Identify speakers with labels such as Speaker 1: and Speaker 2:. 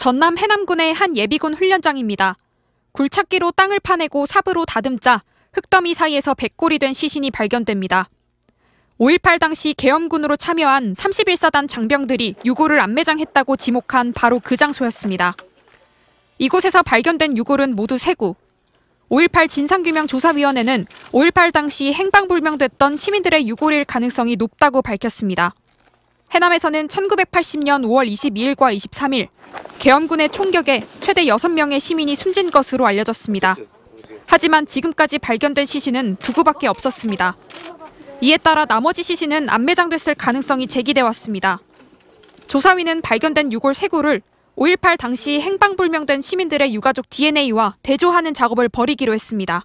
Speaker 1: 전남 해남군의 한 예비군 훈련장입니다. 굴착기로 땅을 파내고 삽으로 다듬자 흙더미 사이에서 백골이 된 시신이 발견됩니다. 5.18 당시 계엄군으로 참여한 31사단 장병들이 유골을 안매장했다고 지목한 바로 그 장소였습니다. 이곳에서 발견된 유골은 모두 세구. 5.18 진상규명조사위원회는 5.18 당시 행방불명됐던 시민들의 유골일 가능성이 높다고 밝혔습니다. 해남에서는 1980년 5월 22일과 23일 계엄군의 총격에 최대 6명의 시민이 숨진 것으로 알려졌습니다. 하지만 지금까지 발견된 시신은 두 구밖에 없었습니다. 이에 따라 나머지 시신은 안매장됐을 가능성이 제기돼 왔습니다. 조사위는 발견된 유골 세 구를 5.18 당시 행방불명된 시민들의 유가족 DNA와 대조하는 작업을 벌이기로 했습니다.